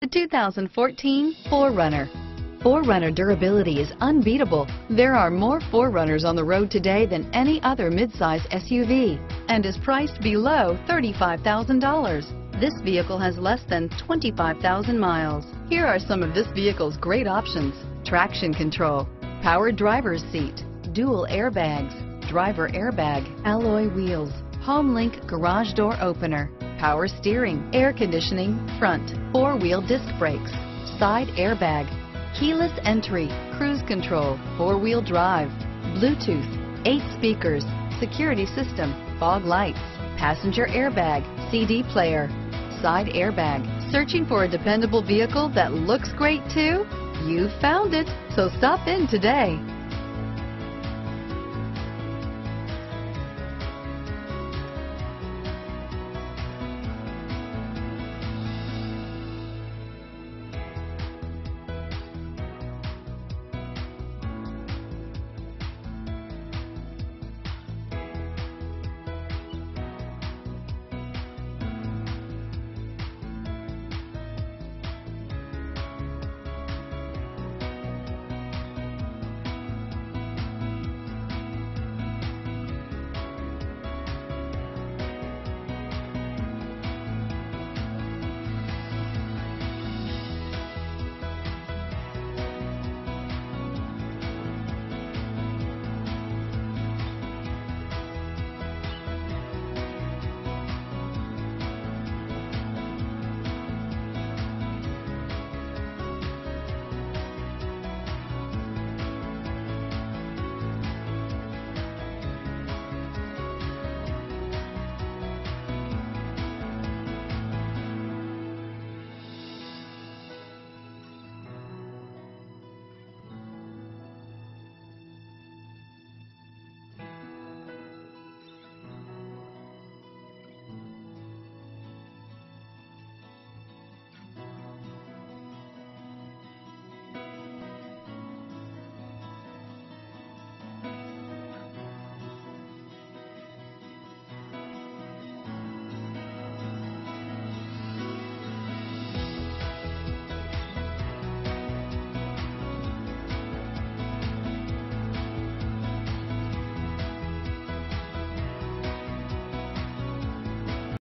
The 2014 4Runner. 4Runner durability is unbeatable. There are more 4Runners on the road today than any other midsize SUV and is priced below $35,000. This vehicle has less than 25,000 miles. Here are some of this vehicle's great options. Traction control, power driver's seat, dual airbags, driver airbag, alloy wheels, HomeLink garage door opener, power steering, air conditioning, front, four-wheel disc brakes, side airbag, keyless entry, cruise control, four-wheel drive, Bluetooth, eight speakers, security system, fog lights, passenger airbag, CD player, side airbag. Searching for a dependable vehicle that looks great too? You found it, so stop in today.